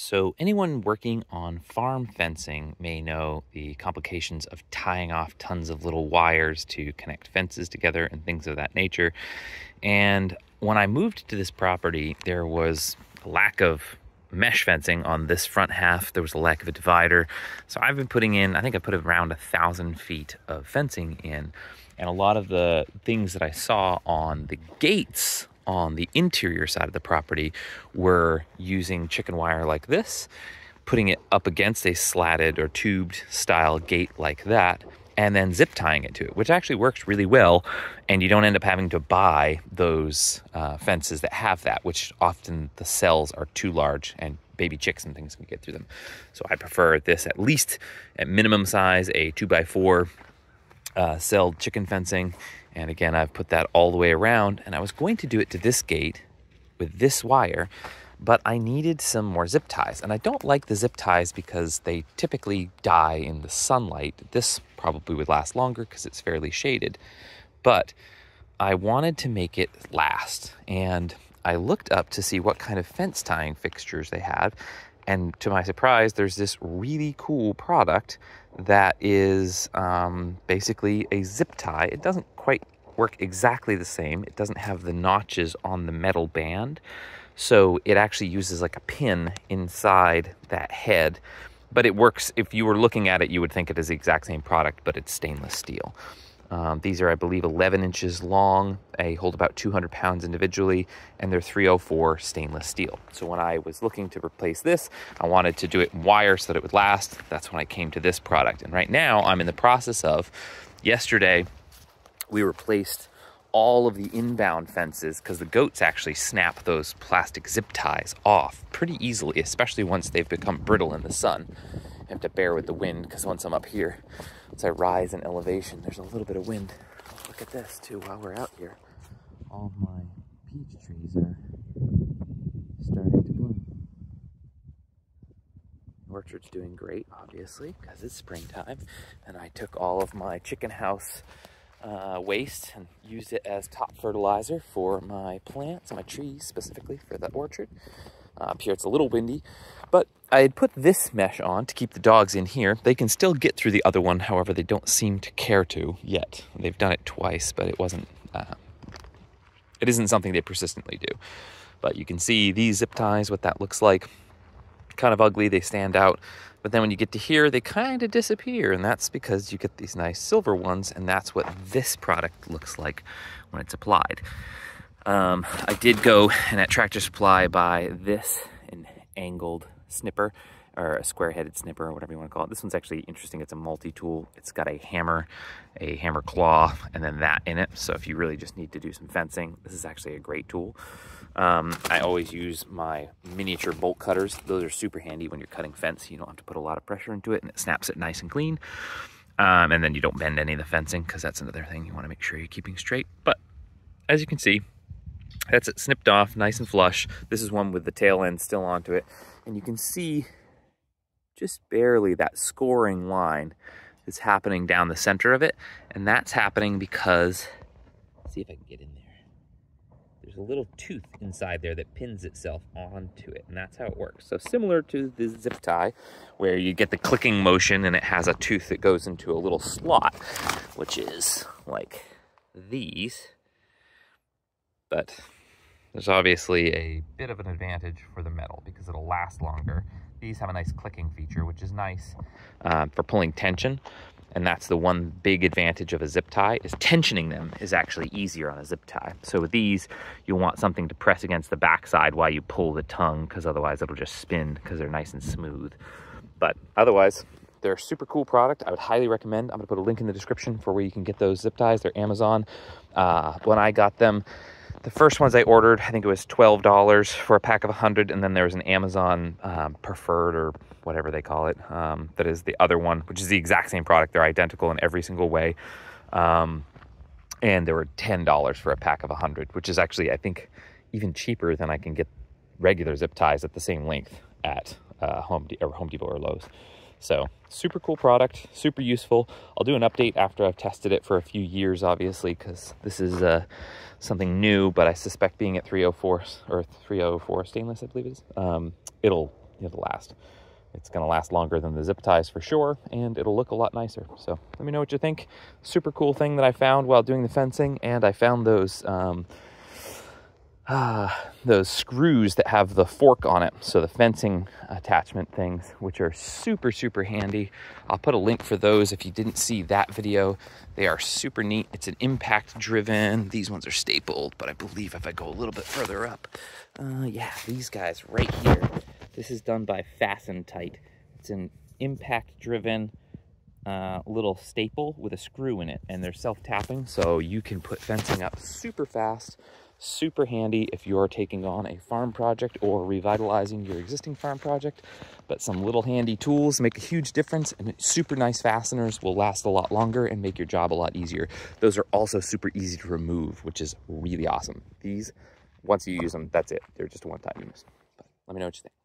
So, anyone working on farm fencing may know the complications of tying off tons of little wires to connect fences together and things of that nature. And when I moved to this property, there was a lack of mesh fencing on this front half. There was a lack of a divider. So, I've been putting in, I think I put around a thousand feet of fencing in. And a lot of the things that I saw on the gates on the interior side of the property were using chicken wire like this, putting it up against a slatted or tubed style gate like that, and then zip tying it to it, which actually works really well. And you don't end up having to buy those uh, fences that have that, which often the cells are too large and baby chicks and things can get through them. So I prefer this at least at minimum size, a two by four uh, cell chicken fencing and again, I've put that all the way around and I was going to do it to this gate with this wire, but I needed some more zip ties. And I don't like the zip ties because they typically die in the sunlight. This probably would last longer because it's fairly shaded. But I wanted to make it last. And I looked up to see what kind of fence tying fixtures they had. And to my surprise, there's this really cool product that is um, basically a zip tie. It doesn't quite work exactly the same. It doesn't have the notches on the metal band. So it actually uses like a pin inside that head. But it works, if you were looking at it, you would think it is the exact same product, but it's stainless steel. Um, these are, I believe, 11 inches long. They hold about 200 pounds individually, and they're 304 stainless steel. So when I was looking to replace this, I wanted to do it in wire so that it would last. That's when I came to this product. And right now, I'm in the process of, yesterday, we replaced all of the inbound fences because the goats actually snap those plastic zip ties off pretty easily, especially once they've become brittle in the sun. I have to bear with the wind because once I'm up here, as I rise in elevation, there's a little bit of wind. Look at this too while we're out here. All my peach trees are starting to bloom. Orchard's doing great, obviously, because it's springtime. And I took all of my chicken house uh, waste and used it as top fertilizer for my plants, my trees specifically for the orchard. Uh, up here it's a little windy, but I had put this mesh on to keep the dogs in here. They can still get through the other one, however, they don't seem to care to yet. They've done it twice, but it wasn't, uh, it isn't something they persistently do. But you can see these zip ties, what that looks like. Kind of ugly, they stand out. But then when you get to here, they kind of disappear. And that's because you get these nice silver ones. And that's what this product looks like when it's applied. Um, I did go and at Tractor Supply buy this an angled snipper or a square-headed snipper or whatever you want to call it. This one's actually interesting. It's a multi-tool. It's got a hammer, a hammer claw, and then that in it. So if you really just need to do some fencing, this is actually a great tool. Um, I always use my miniature bolt cutters. Those are super handy when you're cutting fence. You don't have to put a lot of pressure into it and it snaps it nice and clean. Um, and then you don't bend any of the fencing because that's another thing you want to make sure you're keeping straight. But as you can see, that's it snipped off, nice and flush. This is one with the tail end still onto it. And you can see just barely that scoring line is happening down the center of it. And that's happening because, see if I can get in there there's a little tooth inside there that pins itself onto it and that's how it works so similar to the zip tie where you get the clicking motion and it has a tooth that goes into a little slot which is like these but there's obviously a bit of an advantage for the metal because it'll last longer these have a nice clicking feature which is nice uh, for pulling tension and that's the one big advantage of a zip tie is tensioning them is actually easier on a zip tie. So with these, you'll want something to press against the backside while you pull the tongue because otherwise it'll just spin because they're nice and smooth. But otherwise, they're a super cool product. I would highly recommend. I'm gonna put a link in the description for where you can get those zip ties. They're Amazon. Uh, when I got them, the first ones I ordered, I think it was $12 for a pack of 100, and then there was an Amazon um, preferred or whatever they call it, um, that is the other one, which is the exact same product. They're identical in every single way. Um, and they were $10 for a pack of 100, which is actually, I think, even cheaper than I can get regular zip ties at the same length at uh, Home, De or Home Depot or Lowe's. So super cool product, super useful. I'll do an update after I've tested it for a few years, obviously, because this is uh, something new, but I suspect being at 304 or 304 stainless, I believe it is, um, it'll it'll last. It's going to last longer than the zip ties for sure, and it'll look a lot nicer. So let me know what you think. Super cool thing that I found while doing the fencing, and I found those um, uh, those screws that have the fork on it. So the fencing attachment things, which are super, super handy. I'll put a link for those if you didn't see that video. They are super neat. It's an impact driven. These ones are stapled, but I believe if I go a little bit further up, uh, yeah, these guys right here this is done by Fasten Tight. It's an impact-driven uh, little staple with a screw in it, and they're self-tapping, so you can put fencing up super fast, super handy if you're taking on a farm project or revitalizing your existing farm project. But some little handy tools make a huge difference, and super nice fasteners will last a lot longer and make your job a lot easier. Those are also super easy to remove, which is really awesome. These, once you use them, that's it. They're just a one-time use. But let me know what you think.